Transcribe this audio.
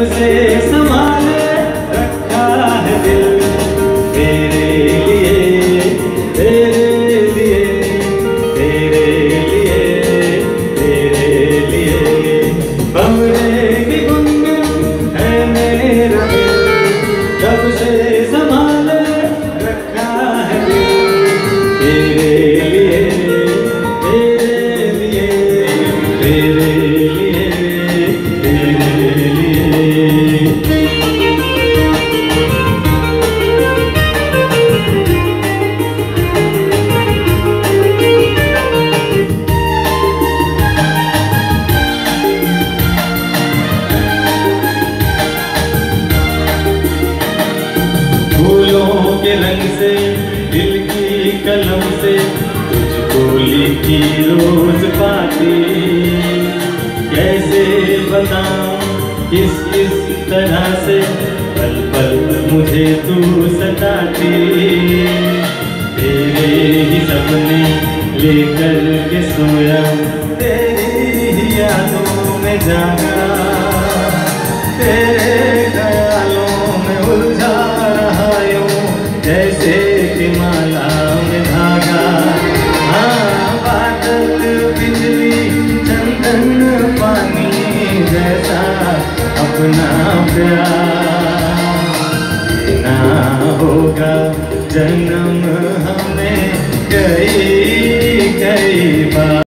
कसम से संभाल रखा है दिल तेरे लिए तेरे लिए तेरे लिए तेरे लिए। बमरे कलम से तुझको लिखी रोज पाते कैसे बताऊँ किस किस तरह से पल पल मुझे तू सताती। तेरे ही सपने लेकर के सोया तेरी ही यादों में जाना। होगा जन्म